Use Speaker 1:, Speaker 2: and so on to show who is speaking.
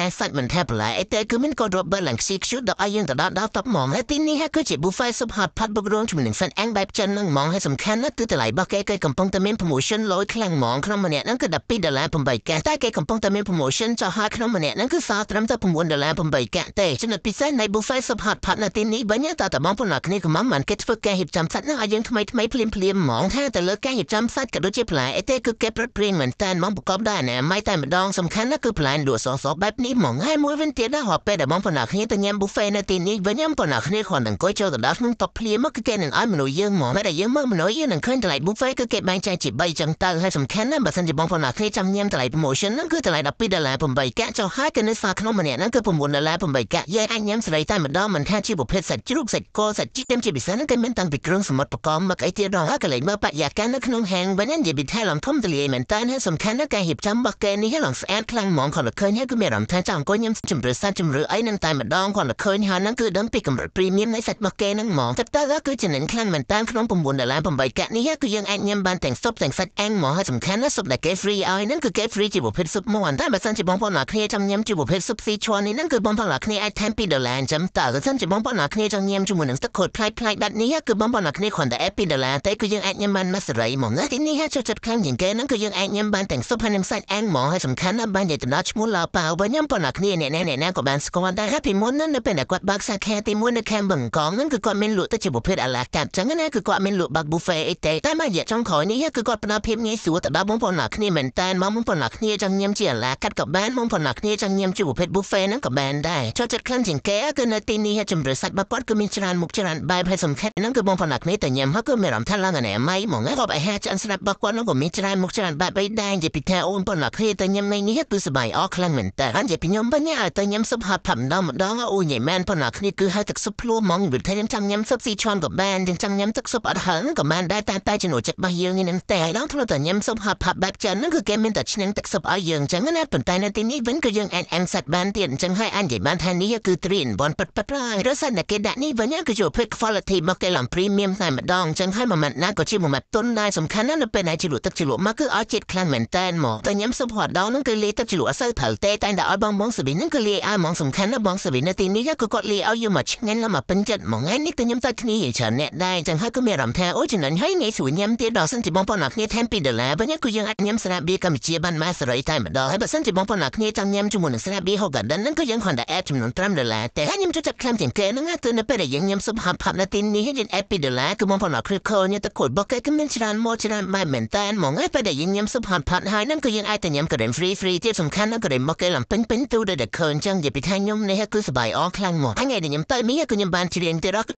Speaker 1: តែសាច់មិនថាបន្លែអីតែគឺមានក៏របើឡើងស៊ីខ្ជូតដល់ឲ្យយើងទៅដល់ដល់តបហ្មងហើយទីនេះគឺជា buffet ស៊ុបហត់ផាត់បុករងជាមួយនឹងសាច់អាំងបែបចិននឹងហ្មងហើយសំខាន់ណាស់គឺតម្លៃរបស់គេគេកំពុងតែមាន promotion លយខ្លាំងហ្មងក្នុងម្នាក់ហ្នឹងគឺ12ដុល្លារ8កាសតែគេកំពុងតែមាន promotion ចុះហើយក្នុងម្នាក់ហ្នឹងគឺសល់ត្រឹមតែ9ដុល្លារ8កាសទេចំណុចពិសេសនៃ buffet ស៊ុបហត់ផាត់នៅទីនេះវិញតើតបងប្អូនគ្នាកំងមិនគេធ្វើការរៀបចំសាច់ហ្នឹងឲ្យយើងថ្មីថ្មីភ្លាមភ្លាមហ្មងថាទៅលើការរៀបចំសាច់ក៏ដូចជាបន្លែអីទេគឺគេប្រត់ព្រៀងមែនតើហ្មងប្រកបដោយអនាម័យតែម្ដងសំខាន់ណាស់គឺបន្លែលក់សសបែបនេះហ្មងហើយមួយវិញទៀតណារាល់ពេលដែលបងប្អូនគ្នាទៅញ៉ាំ buffet នៅទីនេះវិញបងប្អូនគ្នាគ្រាន់តែអង្គុយចូលទៅដល់ក្នុងតុភ្លាមមកគឺគេនឹងឲ្យមនុស្សយើងហ្មងតែយើងមើលមនុស្សយើងនឹងឃើញតម្លៃ buffet គឺគេបែងចែកជា3ចឹងទៅហើយសំខាន់ណាស់បើសិនជាបងប្អូនគ្នាចង់ញ៉ាំតម្លៃ promotion ហ្នឹងគឺតម្លៃ12ដុល្លារ8កាក់ចុះហើយគឺនៅសាក្នុងម្នាក់ហ្នឹងគឺ9ដុល្លារ8កាក់យើងអាចញ៉ាំសេរីតែម្ដងមិនថាជាប្រភេទសាច់ជ្រូកសាច់គោសាច់ជីកជាពិសេសហ្នឹងគេមានតាំងពីគ្រឿងសមុទ្រប្រកបមកអីទៀតដល់ហើយកន្លែងមើលបរិយាកាសនៅក្នុងហាងវិញនិយាយពីថៃឡំធំទលាយមែនតើហើយសំខាន់ណាស់ការរៀបចំរបស់គេនេះឡងស្អាតខ្លាំងហ្មងគាត់ឃើញហើយគឺមានអារម្មណ៍ថាចង់អង្គុយញ៉ាំជំរឿសាច់ជំរឿអីនឹងតែម្ដងគាត់ឃើញហើយហ្នឹងគឺដឹងពីកម្រិត premium នៃសាច់របស់គេហ្នឹងហ្មងតែតើគឺចំណេញខ្លាំងមែនតើក្នុង9ដុល្លារ8កាក់នេះគឺយើងអាចញ៉ាំបានទាំងស៊ុបទាំងសាច់អាំងហ្មងហើយសំខាន់ណាស់ស៊ុបដែលគេ free ឲ្យហ្នឹងគឺគេ free ជាប្រភេទស៊ុបមួយតែបើសិនជាបងប្អូនអ្នកគ្នាចង់ញ៉ាំជាប្រភេទស៊ុបស៊ីឈွန်នេះហ្នឹងគឺបងប្អូនអ្នកគ្នាអាចថែម2ដុល្លារអញ្ចឹងតើបើសិនជាបងប្អូនអ្នកគ្នាចង់ញ៉ាំជាមួយនឹងទឹកខូចផ្លាយផ្លាយបែបនេះគឺបងប្អូនអ្នកគ្នាគ្រាន់តែអេ2ដុល្លារតែគឺយើងអាចញ៉ាំបានមួយសេរីហ្មងណាទីនេះចូលចិត្តខ្លាំងជាងគេហ្នឹងគឺយើងអាចញ៉ាំបានទាំងស៊ុបហើយនិងសាច់អាំងហ្មងហើយសំខាន់ណាស់បាននិយាយទៅដល់ឈ្មោះឡាប៉ាបើញ៉ាំប៉ុណ្ណាគ្នាអ្នកណាអ្នកណាក៏បានស្គាល់ដែរហើយពីមុនហ្នឹងនៅពេលដែលគាត់បើកសាខាទី1នៅខេមបឹងកងហ្នឹងគឺគាត់មានលក់ទៅជាប្រភេទអាឡាកាត់អញ្ចឹងណាគឺគាត់មានលក់បាក់ buffet អីទេតែមករយៈចុងក្រោយនេះគឺគាត់ផ្ដល់ភាពងាយស្រួលទៅដល់បងប្អូនអ្នកគ្នាមែនតើមកបងប្អូនអ្នកគ្នាចង់ញ៉ាំជាអាឡាកាត់ក៏បានបងប្អូនអ្នកគ្នាចង់ញ៉ាំជាប្រភេទ buffet ហ្នឹងក៏បានដែរចូលចិត្តខ្លាំងជាងគេគឺនៅទីនេះជំរឿសាច់របស់គាត់គឺមានច្រើនមុខច្រើនបែបហើយសំខាន់ហ្នឹងគឺបងប្អូនអ្នកគ្នាទៅញ៉ាំហើយគឺមានអារម្មណ៍ថាឡើងអនាម័យហ្មងហើយក៏អាហារឆ្អិនស្រាប់របស់គាត់ហ្នឹងក៏មានច្រើនមុខច្រើនបែបបីដែរនិយាយពីថាអូនបងប្អូនអ្នកគ្នាទៅញ៉ាំនៅនេះគឺសប្បាយអរខ្លាំងមែនតើហើយនិយាយពីខ្ញុំវិញឲ្យទៅញ៉ាំស៊ុបហាត់ផាប់ម្ដងម្ដងអូញ៉ៃមែនបងប្អូនអ្នកគ្នាគឺឲ្យទឹកស៊ុបភ្លោះហ្មងវិធីខ្ញុំចង់ញ៉ាំស៊ុបស៊ីឈွန်ក៏បានចង់ញ៉ាំទឹកស៊ុបអត់ហឹងក៏បានដែរតែតែចំណូលចិត្តរបស់យើងនេះតែដល់ធ្លាប់តែញ៉ាំស៊ុបហាត់ផាប់បែបចិនហ្នឹងគឺគេមានតែឈ្នះទឹកស៊ុបឲ្យយើងអញ្ចឹងណាប៉ុន្តែនៅទីនេះវិញគឺយើងអាចអាំងសាច់បានទៀតអញ្ចឹងហើយអញនិយាយបានថានេះគឺ3 in 1ប៉ិតប៉ិតហើយរសជាតិគេដាក់នេះវិញគឺជាភេទ quality មកគេឡើង premium តែម្ដងអញ្ចឹងហើយមួយម៉ាត់ណាក៏ជាមួយម៉ាត់ទុនដែរសំខាន់ណាស់នៅពេលដែលជ្រលក់ទឹកជ្រលក់មកគឺឲ្យជាតិខ្លាំងមែនតើមកតែញ៉ាំស៊ុបហាត់ដល់ហ្នឹងគឺលាយទឹកជ្រលក់អត់សូវត្រូវទេតែតែឲ្យបងបងសវិនហ្នឹងគឺលាយឲ្យហ្មងសំខាន់ណាស់បងសវិននៅទីនេះគឺគាត់លាយឲ្យយកមកឆ្ងាញ់ឡើងមកពេញចិត្តហ្មងហើយនេះគឺញ៉ាំតែគ្នាច្រើនអ្នកដែរអញ្ចឹងហើយគឺមានអារម្មណ៍ថាអូចំណេញហើយងាយស្រួលញ៉ាំទៀតដល់សិនជាបងប្អូនអ្នកគ្នាថែម2ដុល្លារវិញគឺយើងអាចញ៉ាំស្រាបៀរកម្ពុជាបានមកសេរីតែម្ដងហើយបើសិនជាបងប្អូនអ្នកគ្នាចង់ញ៉ាំជាមួយនឹងស្រាបៀរ Hogaden ហ្នឹងគឺយើងគ្រាន់តែ add ចំនួន5ដុល្លារតែហើយខ្ញុំចូលចិត្តខ្លាំងជាងគេហ្នឹងគឺនៅពេលដែលយើងញ៉ាំស៊ុបហាប់ផាប់នៅទីនេះយើង add 2ដុល្លារគឺបងប្អូនអ្នកគ្នាឃើញទៅគួយបកគេគឺមានច្រើនមកច្រើនបែបមែនតើហ្មងហើយពេលដែលយើងញ៉ាំស៊ុបហាប់ផាប់ហើយហ្នឹងគឺយើងអាចទៅញ៉ាំក្រែម free free ទៀតសំខាន់ណាស់ក្រែមមកគេឡើងពេញពេញទូដែលឃើញចឹងនិយាយពីថាខ្ញុំនេះគឺសប្បាយអរខ្លាំងមកថ្ងៃដែលខ្ញុំទៅនេះគឺខ្ញុំបានច្រៀងទៀត